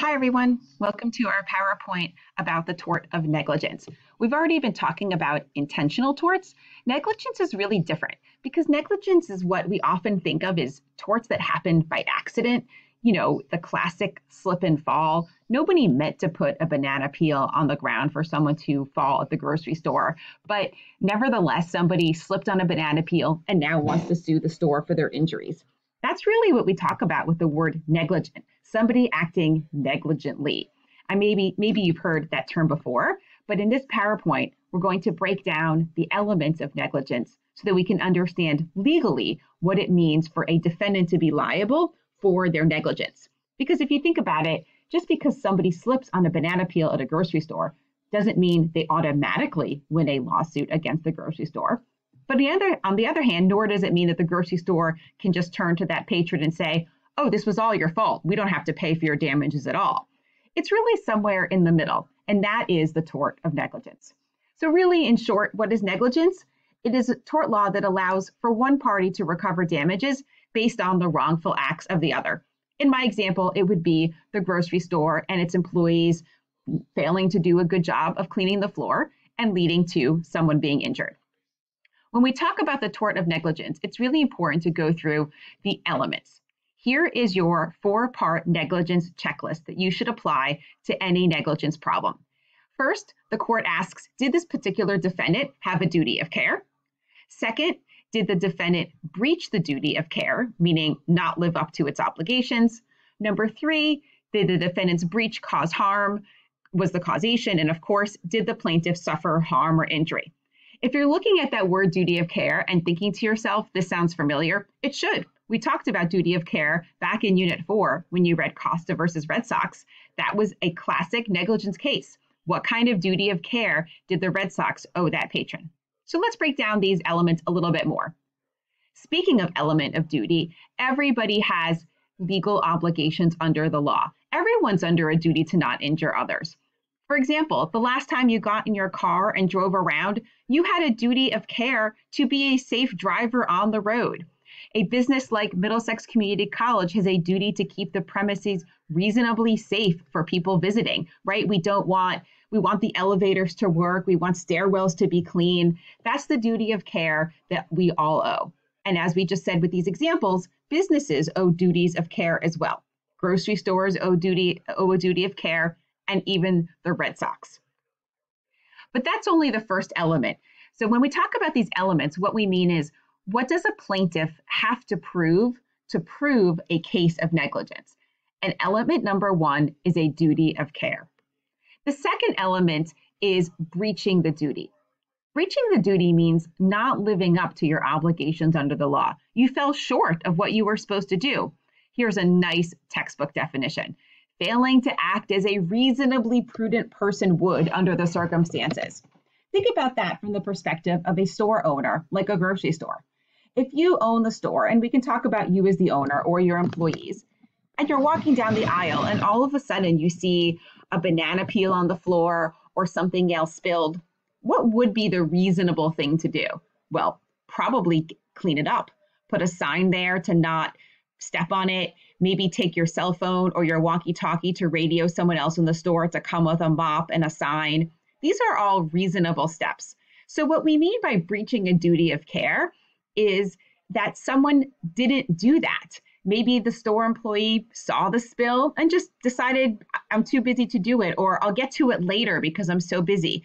Hi, everyone. Welcome to our PowerPoint about the tort of negligence. We've already been talking about intentional torts. Negligence is really different because negligence is what we often think of as torts that happen by accident. You know, the classic slip and fall. Nobody meant to put a banana peel on the ground for someone to fall at the grocery store. But nevertheless, somebody slipped on a banana peel and now wants to sue the store for their injuries. That's really what we talk about with the word negligent, somebody acting negligently. And maybe, maybe you've heard that term before, but in this PowerPoint, we're going to break down the elements of negligence so that we can understand legally what it means for a defendant to be liable for their negligence. Because if you think about it, just because somebody slips on a banana peel at a grocery store doesn't mean they automatically win a lawsuit against the grocery store. But the other, on the other hand, nor does it mean that the grocery store can just turn to that patron and say, oh, this was all your fault. We don't have to pay for your damages at all. It's really somewhere in the middle, and that is the tort of negligence. So, really, in short, what is negligence? It is a tort law that allows for one party to recover damages based on the wrongful acts of the other. In my example, it would be the grocery store and its employees failing to do a good job of cleaning the floor and leading to someone being injured. When we talk about the tort of negligence, it's really important to go through the elements. Here is your four part negligence checklist that you should apply to any negligence problem. First, the court asks Did this particular defendant have a duty of care? Second, did the defendant breach the duty of care, meaning not live up to its obligations? Number three, did the defendant's breach cause harm? Was the causation? And of course, did the plaintiff suffer harm or injury? If you're looking at that word duty of care and thinking to yourself, this sounds familiar, it should. We talked about duty of care back in Unit 4 when you read Costa versus Red Sox. That was a classic negligence case. What kind of duty of care did the Red Sox owe that patron? So let's break down these elements a little bit more. Speaking of element of duty, everybody has legal obligations under the law. Everyone's under a duty to not injure others. For example, the last time you got in your car and drove around, you had a duty of care to be a safe driver on the road. A business like Middlesex Community College has a duty to keep the premises reasonably safe for people visiting, right? We don't want we want the elevators to work, we want stairwells to be clean. That's the duty of care that we all owe. And as we just said with these examples, businesses owe duties of care as well. Grocery stores owe duty owe a duty of care and even the Red Sox. But that's only the first element. So when we talk about these elements, what we mean is what does a plaintiff have to prove to prove a case of negligence? And element number one is a duty of care. The second element is breaching the duty. Breaching the duty means not living up to your obligations under the law. You fell short of what you were supposed to do. Here's a nice textbook definition failing to act as a reasonably prudent person would under the circumstances. Think about that from the perspective of a store owner, like a grocery store. If you own the store, and we can talk about you as the owner or your employees, and you're walking down the aisle, and all of a sudden you see a banana peel on the floor or something else spilled, what would be the reasonable thing to do? Well, probably clean it up, put a sign there to not step on it, maybe take your cell phone or your walkie talkie to radio someone else in the store to come with a mop and a sign. These are all reasonable steps. So, what we mean by breaching a duty of care is that someone didn't do that. Maybe the store employee saw the spill and just decided, I'm too busy to do it, or I'll get to it later because I'm so busy.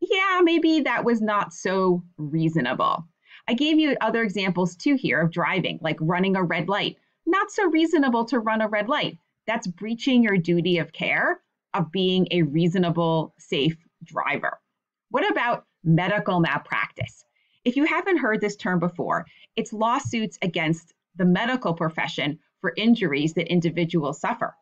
Yeah, maybe that was not so reasonable. I gave you other examples too here of driving, like running a red light not so reasonable to run a red light. That's breaching your duty of care of being a reasonable, safe driver. What about medical malpractice? If you haven't heard this term before, it's lawsuits against the medical profession for injuries that individuals suffer.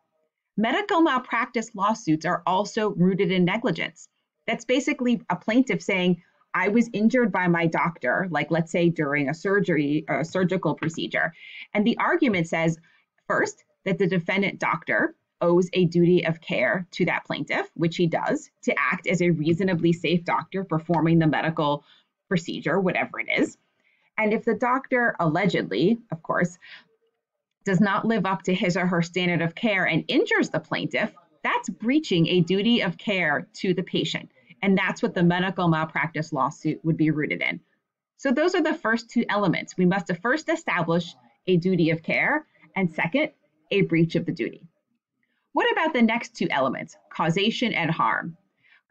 Medical malpractice lawsuits are also rooted in negligence. That's basically a plaintiff saying, I was injured by my doctor, like let's say during a surgery or a surgical procedure. And the argument says first that the defendant doctor owes a duty of care to that plaintiff, which he does, to act as a reasonably safe doctor performing the medical procedure, whatever it is. And if the doctor allegedly, of course, does not live up to his or her standard of care and injures the plaintiff, that's breaching a duty of care to the patient. And that's what the medical malpractice lawsuit would be rooted in. So those are the first two elements. We must first establish a duty of care, and second, a breach of the duty. What about the next two elements, causation and harm?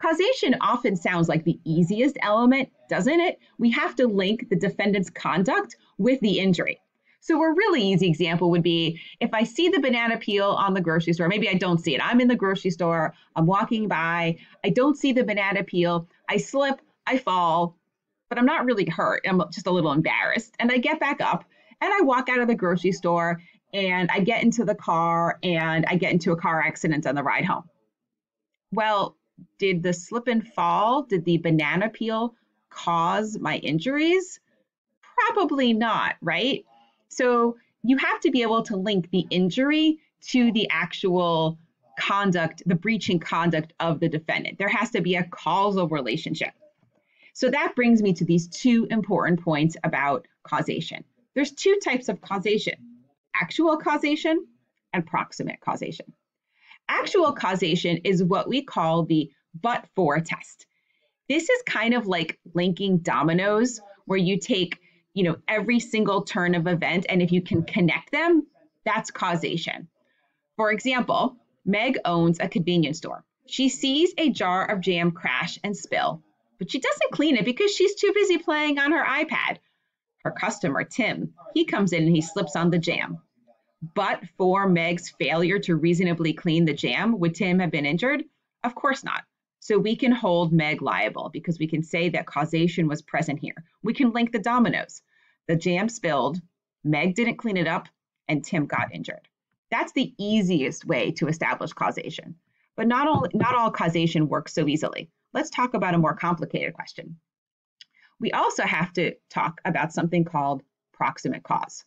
Causation often sounds like the easiest element, doesn't it? We have to link the defendant's conduct with the injury. So a really easy example would be if I see the banana peel on the grocery store, maybe I don't see it. I'm in the grocery store, I'm walking by, I don't see the banana peel, I slip, I fall, but I'm not really hurt. I'm just a little embarrassed. And I get back up and I walk out of the grocery store and I get into the car and I get into a car accident on the ride home. Well, did the slip and fall, did the banana peel cause my injuries? Probably not, right? So you have to be able to link the injury to the actual conduct, the breaching conduct of the defendant. There has to be a causal relationship. So that brings me to these two important points about causation. There's two types of causation actual causation and proximate causation. Actual causation is what we call the but for test. This is kind of like linking dominoes, where you take you know, every single turn of event. And if you can connect them, that's causation. For example, Meg owns a convenience store. She sees a jar of jam crash and spill, but she doesn't clean it because she's too busy playing on her iPad. Her customer, Tim, he comes in and he slips on the jam. But for Meg's failure to reasonably clean the jam, would Tim have been injured? Of course not. So we can hold Meg liable because we can say that causation was present here. We can link the dominoes. The jam spilled, Meg didn't clean it up, and Tim got injured. That's the easiest way to establish causation. But not all, not all causation works so easily. Let's talk about a more complicated question. We also have to talk about something called proximate cause.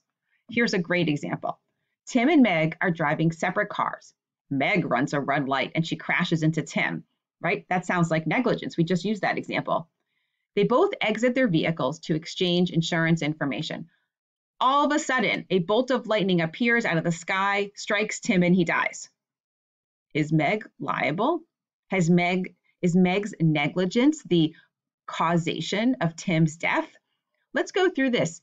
Here's a great example. Tim and Meg are driving separate cars. Meg runs a red light and she crashes into Tim right? That sounds like negligence. We just used that example. They both exit their vehicles to exchange insurance information. All of a sudden, a bolt of lightning appears out of the sky, strikes Tim, and he dies. Is Meg liable? Has Meg is Meg's negligence the causation of Tim's death? Let's go through this.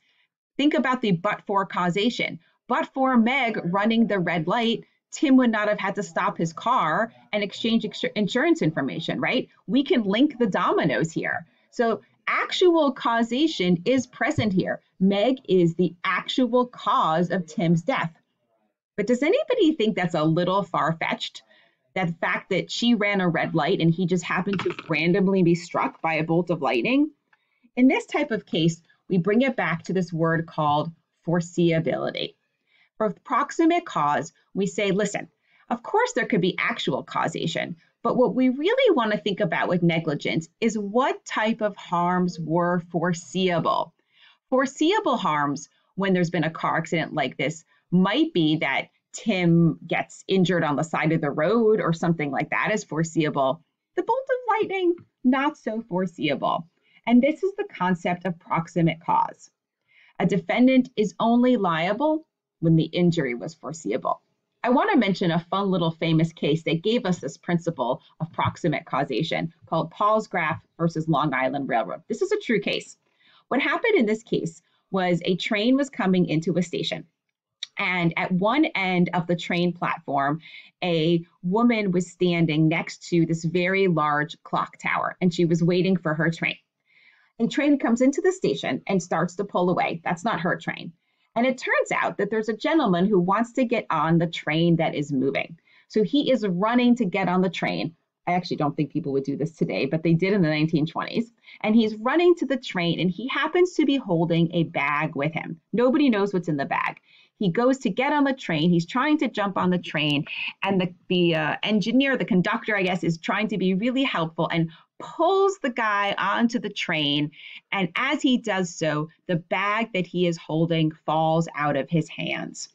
Think about the but for causation. But for Meg running the red light, Tim would not have had to stop his car and exchange ex- insurance information, right? We can link the dominoes here. So actual causation is present here. Meg is the actual cause of Tim's death. But does anybody think that's a little far fetched? That fact that she ran a red light and he just happened to randomly be struck by a bolt of lightning? In this type of case, we bring it back to this word called foreseeability. For proximate cause, we say, listen, of course there could be actual causation, but what we really want to think about with negligence is what type of harms were foreseeable. Foreseeable harms when there's been a car accident like this might be that Tim gets injured on the side of the road or something like that is foreseeable. The bolt of lightning, not so foreseeable. And this is the concept of proximate cause. A defendant is only liable when the injury was foreseeable. I want to mention a fun little famous case that gave us this principle of proximate causation called Palsgraf versus Long Island Railroad. This is a true case. What happened in this case was a train was coming into a station. And at one end of the train platform, a woman was standing next to this very large clock tower, and she was waiting for her train. A train comes into the station and starts to pull away. That's not her train. And it turns out that there's a gentleman who wants to get on the train that is moving. So he is running to get on the train. I actually don't think people would do this today, but they did in the 1920s. And he's running to the train and he happens to be holding a bag with him. Nobody knows what's in the bag. He goes to get on the train. He's trying to jump on the train, and the, the uh, engineer, the conductor, I guess, is trying to be really helpful and pulls the guy onto the train. And as he does so, the bag that he is holding falls out of his hands.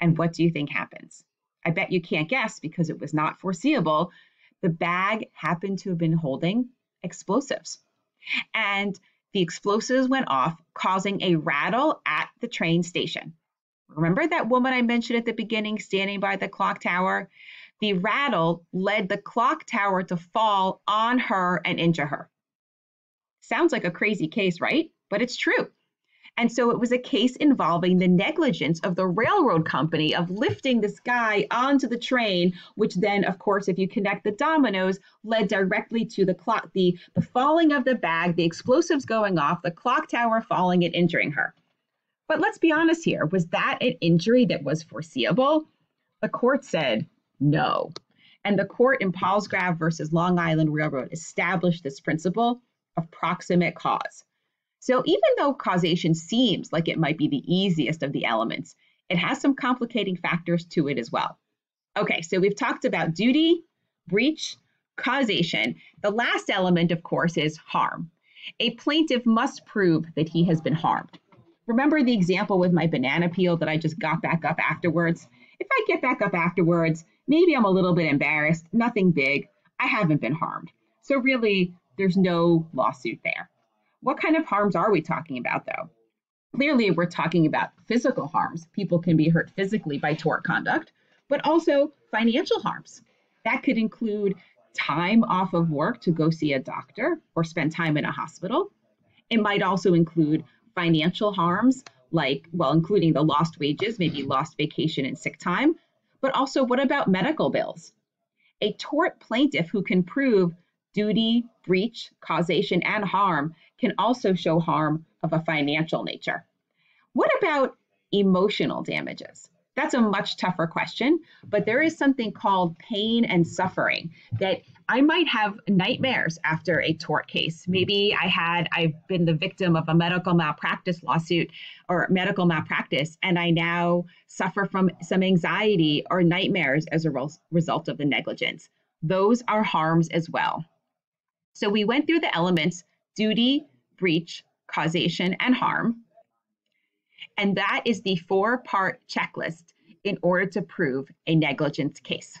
And what do you think happens? I bet you can't guess because it was not foreseeable. The bag happened to have been holding explosives. And the explosives went off, causing a rattle at the train station. Remember that woman I mentioned at the beginning standing by the clock tower? The rattle led the clock tower to fall on her and injure her. Sounds like a crazy case, right? But it's true. And so it was a case involving the negligence of the railroad company of lifting this guy onto the train, which then, of course, if you connect the dominoes, led directly to the clock, the, the falling of the bag, the explosives going off, the clock tower falling and injuring her. But let's be honest here was that an injury that was foreseeable? The court said no. And the court in Palsgraf versus Long Island Railroad established this principle of proximate cause. So even though causation seems like it might be the easiest of the elements, it has some complicating factors to it as well. Okay, so we've talked about duty, breach, causation. The last element, of course, is harm. A plaintiff must prove that he has been harmed. Remember the example with my banana peel that I just got back up afterwards? If I get back up afterwards, maybe I'm a little bit embarrassed, nothing big. I haven't been harmed. So really, there's no lawsuit there. What kind of harms are we talking about, though? Clearly, we're talking about physical harms. People can be hurt physically by tort conduct, but also financial harms. That could include time off of work to go see a doctor or spend time in a hospital. It might also include financial harms, like, well, including the lost wages, maybe lost vacation and sick time. But also, what about medical bills? A tort plaintiff who can prove duty, breach, causation, and harm can also show harm of a financial nature. What about emotional damages? That's a much tougher question, but there is something called pain and suffering that I might have nightmares after a tort case. Maybe I had, I've been the victim of a medical malpractice lawsuit or medical malpractice, and I now suffer from some anxiety or nightmares as a result of the negligence. Those are harms as well. So we went through the elements duty, breach, causation, and harm. And that is the four part checklist in order to prove a negligence case.